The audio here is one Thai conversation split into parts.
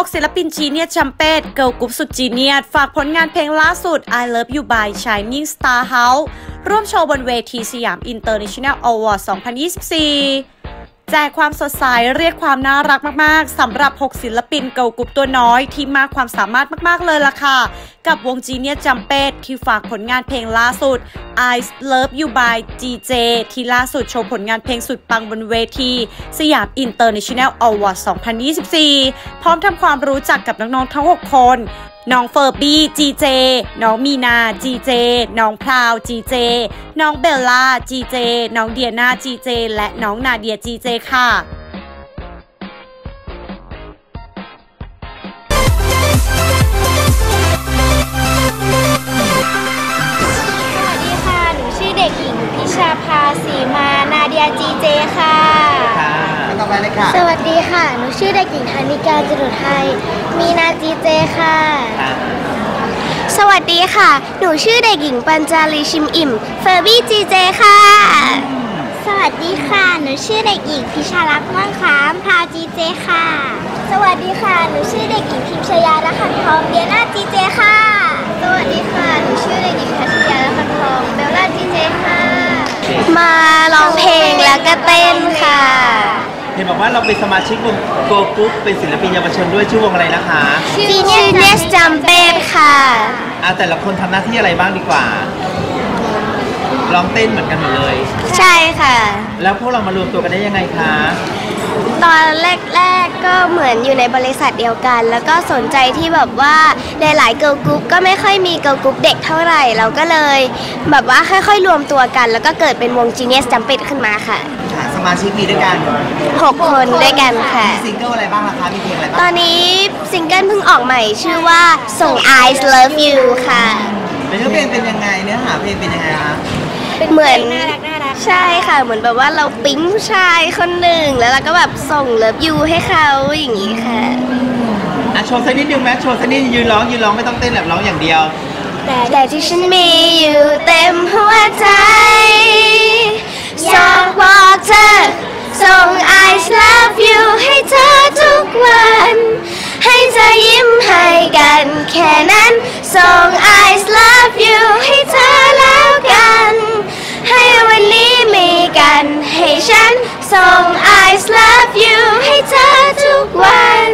6 ศิลปิน Genius Jumped เกิร์ลกรุ๊ปสุด genius ฝากผลงานเพลงล่าสุด I Love You by Shining Star House ร่วมโชว์บนเวทีสยาม International Award 2024 แจกความสดใสเรียกความน่ารักมากๆสำหรับ 6 ศิลปินเกิร์ลกรุ๊ปตัวน้อยที่มากความสามารถมากๆเลยล่ะค่ะ กับวง Genius Jumped ที่ฝากผลงานเพลงล่าสุด I Love You by GJ ที่ล่าสุดโชว์ผลงานเพลงสุดปังบนเวที สยาม International Award 2024 พร้อมทำความรู้จักกับน้องๆทั้ง 6 คน น้องเฟอร์บี้จีเจน้องมีนาจีเจน้องพราวจีเจน้องเบลล่าจีเจน้องเดียนาจีเจและน้องนาเดียจีเจค่ะ เลยค่ะ สวัสดีค่ะ หนูชื่อเด็กหญิงธนิการจรุไทย มีนาจีเจค่ะ สวัสดีค่ะ หนูชื่อเด็กหญิงปัญจาลีชิมอิ่ม เฟอร์บี้จีเจค่ะ สวัสดีค่ะ หนูชื่อเด็กหญิงพิชาลักษณ์ม่วงขามพาวจีเจค่ะ สวัสดีค่ะ หนูชื่อเด็กหญิงพิมชยาละคันทองเดียนาจีเจค่ะ สวัสดีค่ะ หนูชื่อเด็กหญิงพัชยาละคันทองเบลล่าจีเจค่ะ มาร้องเพลงแล้วก็เต้นค่ะเห็นบอกว่าเราเป็นสมาชิกวงเกิร์ลกรุ๊ปเป็นศิลปินเยาวชนด้วยชื่อวงอะไรนะคะชื่อเนสจัมเป้ค่ะอะแต่ละคนทำหน้าที่อะไรบ้างดีกว่า ร้องเต้นเหมือนกันหมดเลย ใช่ค่ะ แล้วพวกเรามารวมตัวกันได้ยังไงคะ ตอนแรกๆก็เหมือนอยู่ในบริษัทเดียวกัน แล้วก็สนใจที่แบบว่าในหลายเกิร์ลกรุ๊ปก็ไม่ค่อยมีเกิร์ลกรุ๊ปเด็กเท่าไหร่ เราก็เลย แบบว่าค่อยๆรวมตัวกัน แล้วก็เกิดเป็นวง Genius j u m p e d ขึ้นมาค่ะ ค่ะ สมาชิกมีด้วยกัน6คนด้วยกันค่ะ มีซิงเกิลอะไรบ้างล่ะคะ มีเพลงอะไรบ้าง ตอนนี้ซิงเกิลเพิ่งออกใหม่ชื่อว่าส่ง I Love You ค่ะ เป็นเนื้อเพลงเป็นยังไง เนื้อหาเพลงเป็นยังไงคะ เหมือนใช่ค่ะ เหมือนแบบว่าเราปิ๊งผู้ชายคนหนึ่งแล้วเราก็แบบส่ง Love You ให้เขาอย่างนี้ค่ะ อะโชว์สักนิดนึงไหมโชว์สักนิดยืนร้องยืนร้องไม่ต้องเต้นแบบร้องอย่างเดียว แต่ที่ฉันมีอยู่เต็มหัวใจอยากบอกเธอส่ง I love you ให้เธอทุกวัน ให้เธอยิ้มให้กันแค่นั้น ส่ง I love you ให้เธอ น ให้ฉันส่ง I love you ให้เธอทุกวัน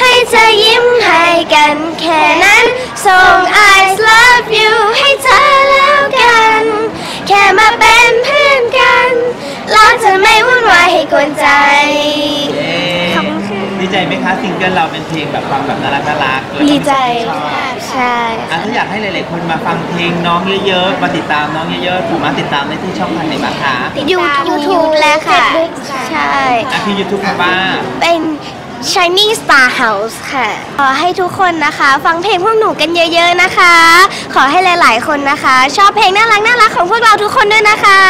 ให้เธอยิ้มให้กันแค่นั้นส่ง I love you ให้เธอแล้วกัน แค่มาเป็นเพื่อนกัน เราจะไม่วุ่นวายให้กวนใจ ใจไหมคะซิงเกิลเราเป็นเพลงแบบฟังแบบน่ารักน่ารักแล้วก็ดีใจชอบใช่อะถ้าอยากให้หลายๆคนมาฟังเพลงน้องเยอะๆมาติดตามน้องเยอะๆสามารถติดตามได้ที่ช่องทางไหนบ้างคะยูทูบแล้วค่ะ ใช่ อะที่ยูทูบค่ะป้าเป็น Shining Star House ค่ะ ขอให้ทุกคนนะคะ ฟังเพลงพวกหนูกันเยอะ ๆนะคะ ขอให้หลาย ๆ คนนะคะ ชอบเพลงน่ารักน่ารักๆของพวกเราทุกคนด้วยนะคะ